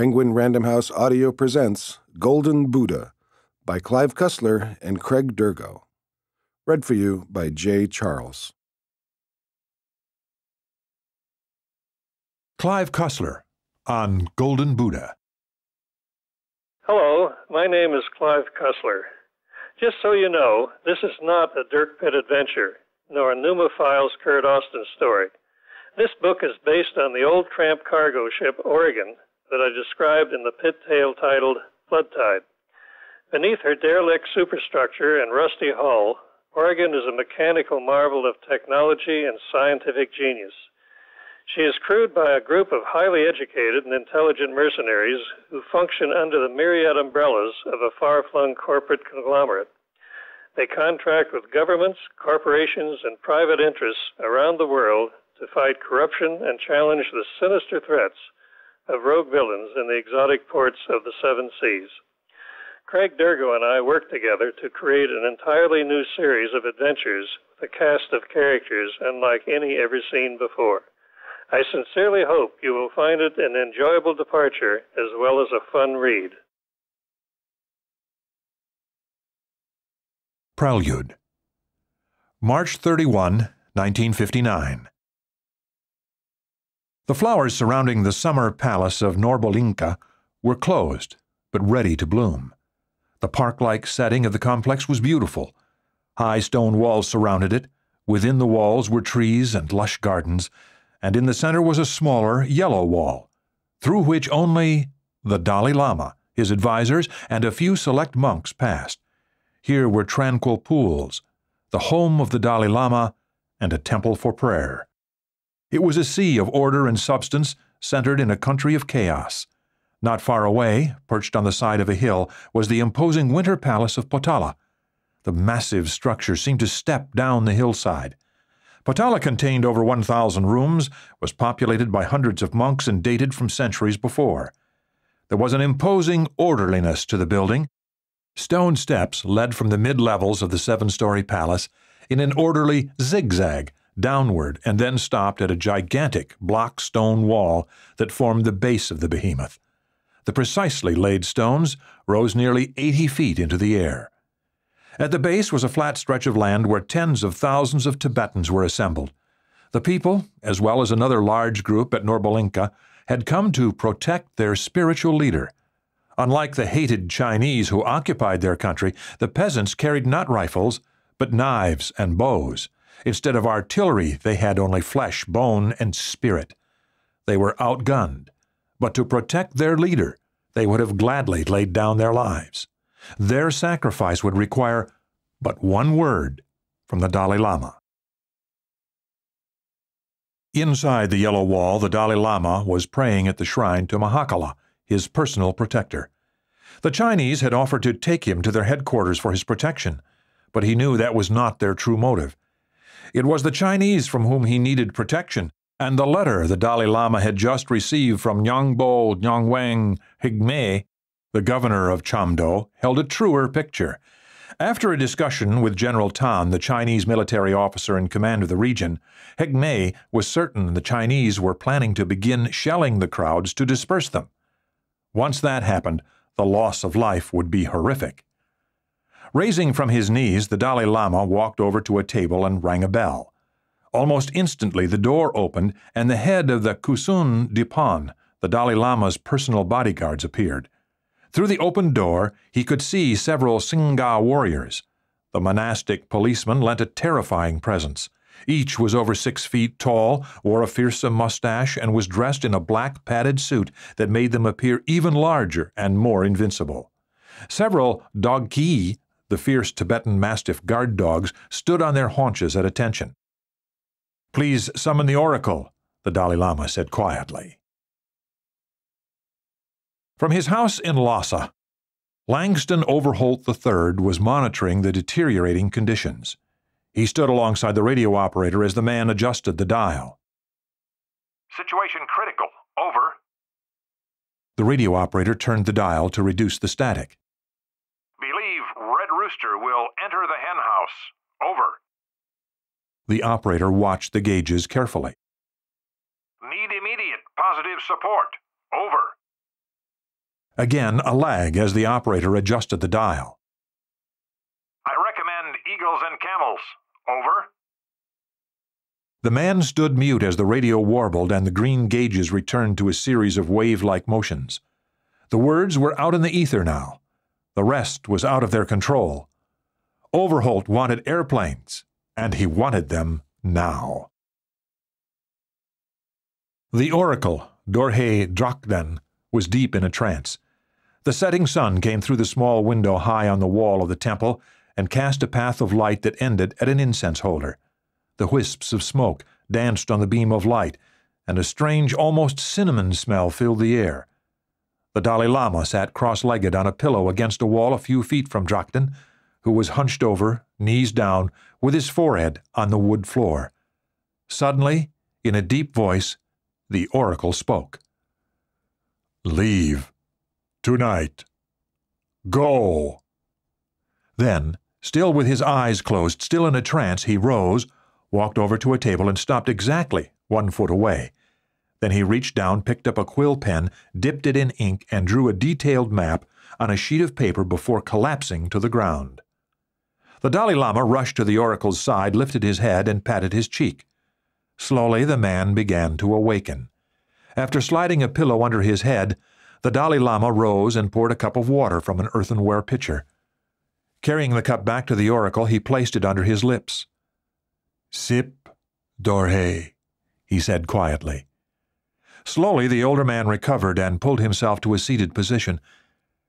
Penguin Random House Audio presents Golden Buddha by Clive Cussler and Craig Dirgo. Read for you by J. Charles. Clive Cussler on Golden Buddha. Hello, my name is Clive Cussler. Just so you know, this is not a Dirk Pitt adventure, nor a NUMA Files Kurt Austin story. This book is based on the old tramp cargo ship Oregon that I described in the Pitt tale titled Flood Tide. Beneath her derelict superstructure and rusty hull, Oregon is a mechanical marvel of technology and scientific genius. She is crewed by a group of highly educated and intelligent mercenaries who function under the myriad umbrellas of a far flung corporate conglomerate. They contract with governments, corporations, and private interests around the world to fight corruption and challenge the sinister threats of rogue villains in the exotic ports of the seven seas. Craig Dirgo and I worked together to create an entirely new series of adventures with a cast of characters unlike any ever seen before. I sincerely hope you will find it an enjoyable departure as well as a fun read. Prelude March 31, 1959. The flowers surrounding the summer palace of Norbulingka were closed, but ready to bloom. The park-like setting of the complex was beautiful. High stone walls surrounded it. Within the walls were trees and lush gardens, and in the center was a smaller, yellow wall, through which only the Dalai Lama, his advisers, and a few select monks passed. Here were tranquil pools, the home of the Dalai Lama, and a temple for prayer. It was a sea of order and substance centered in a country of chaos. Not far away, perched on the side of a hill, was the imposing winter palace of Potala. The massive structure seemed to step down the hillside. Potala contained over 1,000 rooms, was populated by hundreds of monks, and dated from centuries before. There was an imposing orderliness to the building. Stone steps led from the mid-levels of the seven-story palace in an orderly zigzag downward and then stopped at a gigantic block stone wall that formed the base of the behemoth. The precisely laid stones rose nearly 80 feet into the air. At the base was a flat stretch of land where tens of thousands of Tibetans were assembled. The people, as well as another large group at Norbulingka, had come to protect their spiritual leader. Unlike the hated Chinese who occupied their country, the peasants carried not rifles, but knives and bows. Instead of artillery, they had only flesh, bone, and spirit. They were outgunned, but to protect their leader, they would have gladly laid down their lives. Their sacrifice would require but one word from the Dalai Lama. Inside the yellow wall, the Dalai Lama was praying at the shrine to Mahakala, his personal protector. The Chinese had offered to take him to their headquarters for his protection, but he knew that was not their true motive. It was the Chinese from whom he needed protection, and the letter the Dalai Lama had just received from Nyangbo Ngawang Jigme, the governor of Chamdo, held a truer picture. After a discussion with General Tan, the Chinese military officer in command of the region, Jigme was certain the Chinese were planning to begin shelling the crowds to disperse them. Once that happened, the loss of life would be horrific. Raising from his knees, the Dalai Lama walked over to a table and rang a bell. Almost instantly the door opened, and the head of the Kusun Dipan, the Dalai Lama's personal bodyguards, appeared. Through the open door he could see several Singha warriors. The monastic policeman lent a terrifying presence. Each was over six feet tall, wore a fearsome mustache, and was dressed in a black padded suit that made them appear even larger and more invincible. Several dogki, the fierce Tibetan Mastiff guard dogs stood on their haunches at attention. Please summon the oracle, the Dalai Lama said quietly. From his house in Lhasa, Langston Overholt III was monitoring the deteriorating conditions. He stood alongside the radio operator as the man adjusted the dial. Situation critical. Over. The radio operator turned the dial to reduce the static. Rooster will enter the henhouse. Over. The operator watched the gauges carefully. Need immediate positive support. Over. Again, a lag as the operator adjusted the dial. I recommend eagles and camels. Over. The man stood mute as the radio warbled and the green gauges returned to a series of wave-like motions. The words were out in the ether now. The rest was out of their control. Overholt wanted airplanes, and he wanted them now. The oracle, Dorje Drakden, was deep in a trance. The setting sun came through the small window high on the wall of the temple and cast a path of light that ended at an incense holder. The wisps of smoke danced on the beam of light, and a strange, almost cinnamon smell filled the air. The Dalai Lama sat cross-legged on a pillow against a wall a few feet from Drakden, who was hunched over, knees down, with his forehead on the wood floor. Suddenly, in a deep voice, the oracle spoke. Leave. Tonight. Go. Then, still with his eyes closed, still in a trance, he rose, walked over to a table, and stopped exactly one foot away. Then he reached down, picked up a quill pen, dipped it in ink, and drew a detailed map on a sheet of paper before collapsing to the ground. The Dalai Lama rushed to the oracle's side, lifted his head, and patted his cheek. Slowly the man began to awaken. After sliding a pillow under his head, the Dalai Lama rose and poured a cup of water from an earthenware pitcher. Carrying the cup back to the oracle, he placed it under his lips. Sip, Dorje, he said quietly. Slowly the older man recovered and pulled himself to a seated position.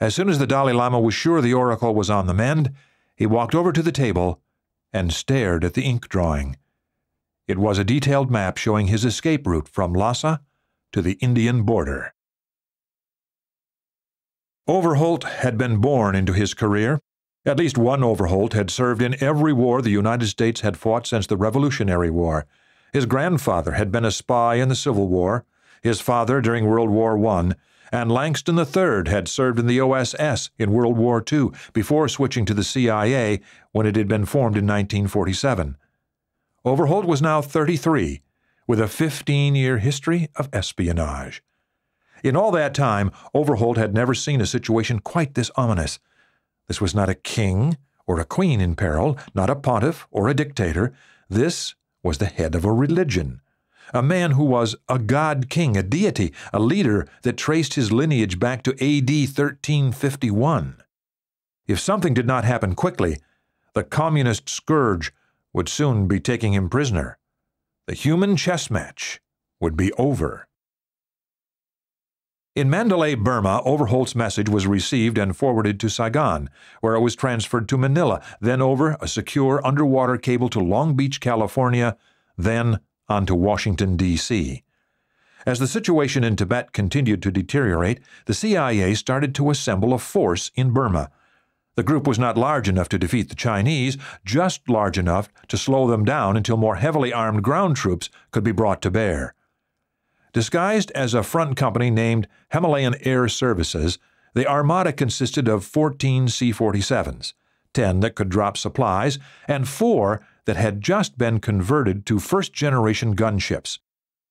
As soon as the Dalai Lama was sure the oracle was on the mend, he walked over to the table and stared at the ink drawing. It was a detailed map showing his escape route from Lhasa to the Indian border. Overholt had been born into his career. At least one Overholt had served in every war the United States had fought since the Revolutionary War. His grandfather had been a spy in the Civil War, his father during World War I, and Langston III had served in the OSS in World War II before switching to the CIA when it had been formed in 1947. Overholt was now 33, with a 15-year history of espionage. In all that time, Overholt had never seen a situation quite this ominous. This was not a king or a queen in peril, not a pontiff or a dictator. This was the head of a religion, a man who was a god king, a deity, a leader that traced his lineage back to AD 1351. If something did not happen quickly, the communist scourge would soon be taking him prisoner. The human chess match would be over. In Mandalay, Burma, Overholt's message was received and forwarded to Saigon, where it was transferred to Manila, then over a secure underwater cable to Long Beach, California, then on to Washington, D.C. As the situation in Tibet continued to deteriorate, the CIA started to assemble a force in Burma. The group was not large enough to defeat the Chinese, just large enough to slow them down until more heavily armed ground troops could be brought to bear. Disguised as a front company named Himalayan Air Services, the armada consisted of 14 C 47s, 10 that could drop supplies, and 4 that had just been converted to first generation gunships.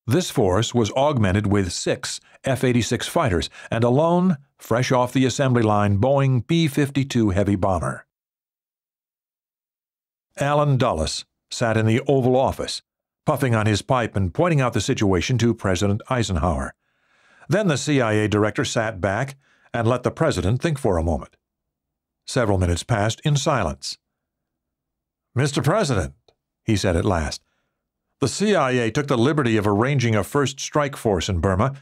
This force was augmented with six F 86 fighters and a lone, fresh off the assembly line Boeing B 52 heavy bomber. Allen Dulles sat in the Oval Office, puffing on his pipe and pointing out the situation to President Eisenhower. Then the CIA director sat back and let the president think for a moment. Several minutes passed in silence. Mr. President, he said at last, the CIA took the liberty of arranging a first strike force in Burma.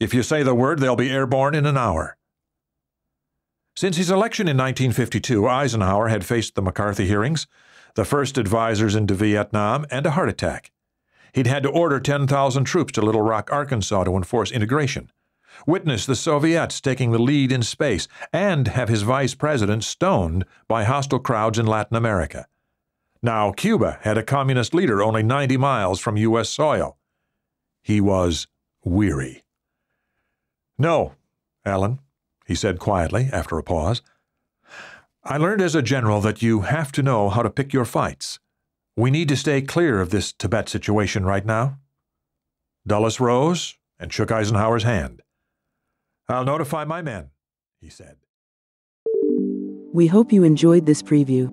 If you say the word, they'll be airborne in an hour. Since his election in 1952, Eisenhower had faced the McCarthy hearings, the first advisers into Vietnam, and a heart attack. He'd had to order 10,000 troops to Little Rock, Arkansas to enforce integration, witness the Soviets taking the lead in space, and have his vice president stoned by hostile crowds in Latin America. Now, Cuba had a communist leader only 90 miles from U.S. soil. He was weary. No, Allen, he said quietly after a pause. I learned as a general that you have to know how to pick your fights. We need to stay clear of this Tibet situation right now. Dulles rose and shook Eisenhower's hand. I'll notify my men, he said. We hope you enjoyed this preview.